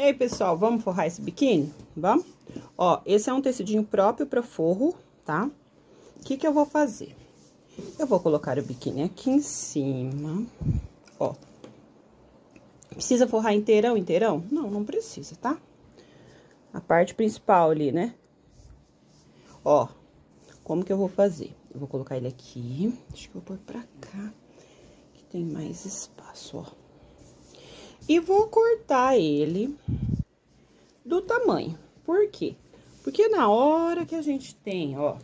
E aí, pessoal, vamos forrar esse biquíni? Vamos? Ó, esse é um tecidinho próprio para forro, tá? O que que eu vou fazer? Eu vou colocar o biquíni aqui em cima, ó. Precisa forrar inteirão, inteirão? Não, não precisa, tá? A parte principal ali, né? Ó, como que eu vou fazer? Eu vou colocar ele aqui, que eu pôr pra cá, que tem mais espaço, ó. E vou cortar ele do tamanho. Por quê? Porque na hora que a gente tem, ó...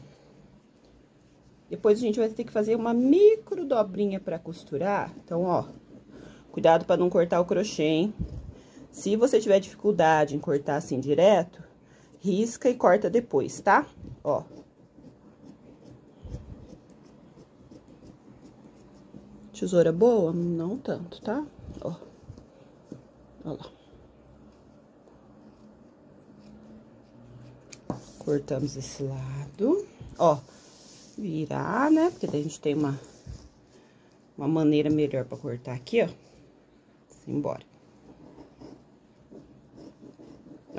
Depois a gente vai ter que fazer uma micro dobrinha pra costurar. Então, ó, cuidado pra não cortar o crochê, hein? Se você tiver dificuldade em cortar assim direto, risca e corta depois, tá? Ó. Tesoura boa? Não tanto, tá? Ó. Olha lá. Cortamos esse lado. Ó, virar, né? Porque daí a gente tem uma, uma maneira melhor pra cortar aqui, ó. Embora.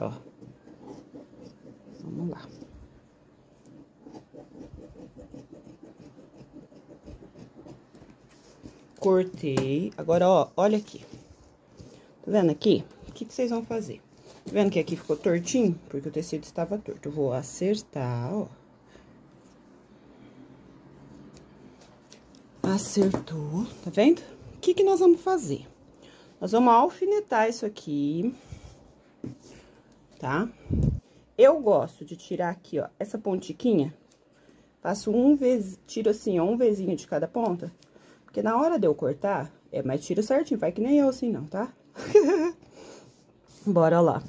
Ó. Vamos lá. Cortei. Agora, ó, olha aqui. Tá vendo aqui? O que, que vocês vão fazer? Tá vendo que aqui ficou tortinho? Porque o tecido estava torto. Eu vou acertar, ó. Acertou, tá vendo? O que, que nós vamos fazer? Nós vamos alfinetar isso aqui, tá? Eu gosto de tirar aqui, ó, essa pontiquinha. Faço um vez, tiro assim, ó, um vezinho de cada ponta. Porque na hora de eu cortar, é, mas tiro certinho, vai que nem eu assim não, tá? Bora lá.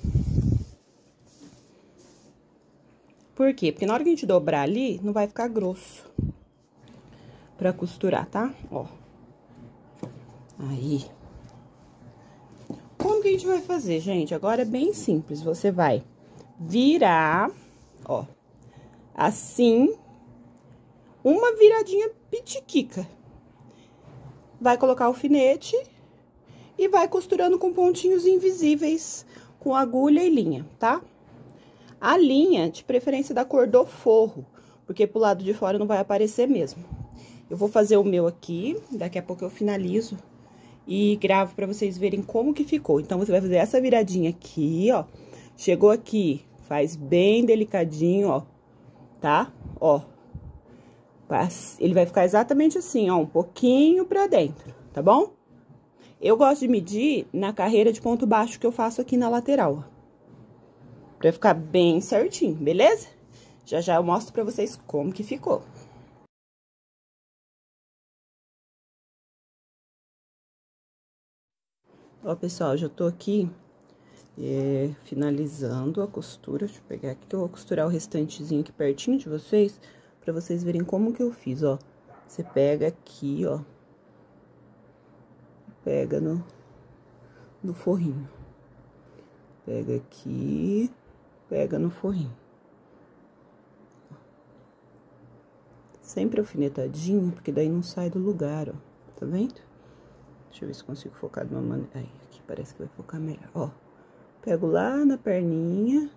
Por quê? Porque na hora que a gente dobrar ali, não vai ficar grosso. Pra costurar, tá? Ó. Aí. Como que a gente vai fazer, gente? Agora é bem simples. Você vai virar, ó, assim, uma viradinha pitiquica. Vai colocar o alfinete e vai costurando com pontinhos invisíveis, com agulha e linha, tá? A linha, de preferência da cor do forro, porque pro lado de fora não vai aparecer mesmo. Eu vou fazer o meu aqui, daqui a pouco eu finalizo e gravo pra vocês verem como que ficou. Então, você vai fazer essa viradinha aqui, ó. Chegou aqui, faz bem delicadinho, ó, tá? Ó. Ele vai ficar exatamente assim, ó, um pouquinho pra dentro, tá bom? Eu gosto de medir na carreira de ponto baixo que eu faço aqui na lateral. Pra ficar bem certinho, beleza? Já já eu mostro pra vocês como que ficou. Ó, pessoal, já tô aqui é, finalizando a costura. Deixa eu pegar aqui que eu vou costurar o restantezinho aqui pertinho de vocês, pra vocês verem como que eu fiz, ó. Você pega aqui, ó, pega no, no forrinho. Pega aqui, pega no forrinho. Sempre alfinetadinho, porque daí não sai do lugar, ó. Tá vendo? Deixa eu ver se consigo focar de uma maneira... Aí, aqui parece que vai focar melhor, ó. Pego lá na perninha,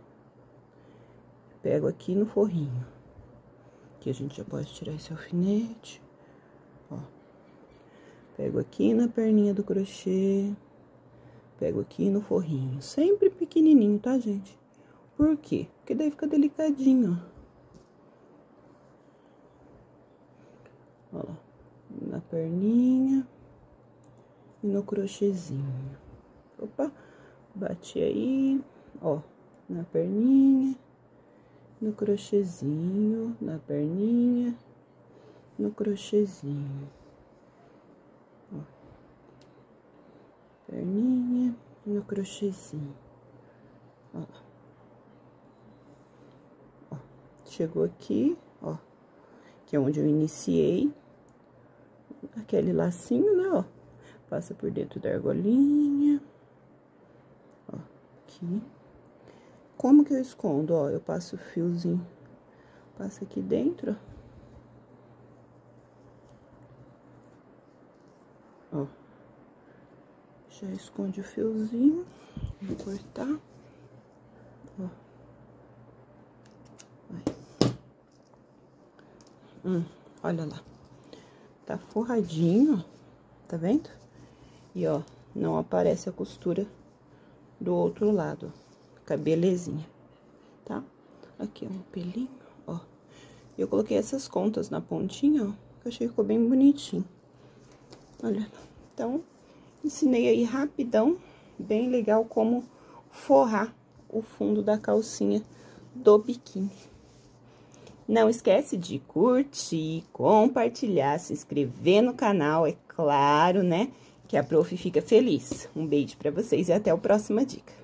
pego aqui no forrinho. Aqui a gente já pode tirar esse alfinete. Pego aqui na perninha do crochê, pego aqui no forrinho. Sempre pequenininho, tá, gente? Por quê? Porque daí fica delicadinho, ó. Ó lá, na perninha e no crochêzinho. Opa, bati aí, ó, na perninha, no crochêzinho, na perninha, no crochêzinho. Perninha no crochêzinho. Ó. ó. Chegou aqui, ó, que é onde eu iniciei aquele lacinho, né, ó. Passa por dentro da argolinha. Ó, aqui. Como que eu escondo? Ó, eu passo o fiozinho, passa aqui dentro, ó. Já esconde o fiozinho. Vou cortar. Ó. Vai. Hum, olha lá. Tá forradinho, tá vendo? E, ó, não aparece a costura do outro lado, Fica belezinha, tá? Aqui, um pelinho, ó. Eu coloquei essas contas na pontinha, ó, que eu achei que ficou bem bonitinho. Olha, então, ensinei aí rapidão, bem legal como forrar o fundo da calcinha do biquíni. Não esquece de curtir, compartilhar, se inscrever no canal, é claro, né? Que a prof fica feliz. Um beijo para vocês e até a próxima dica.